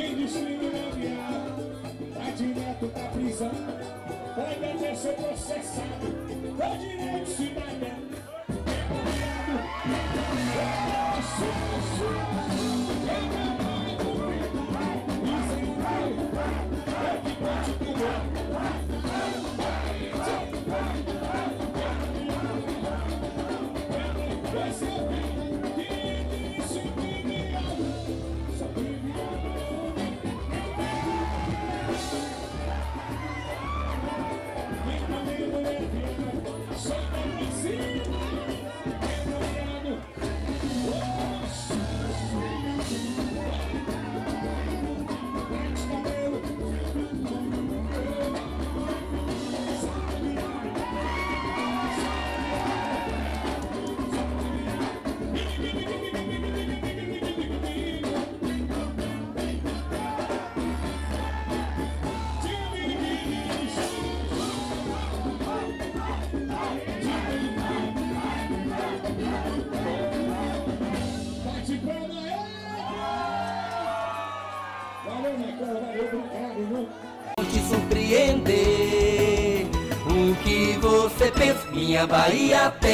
Que destino não viado. Vai direto pra prisão. Vai até seu processado. Ou direito cidadão te surpreender. O que você pensa, minha Bahia tem.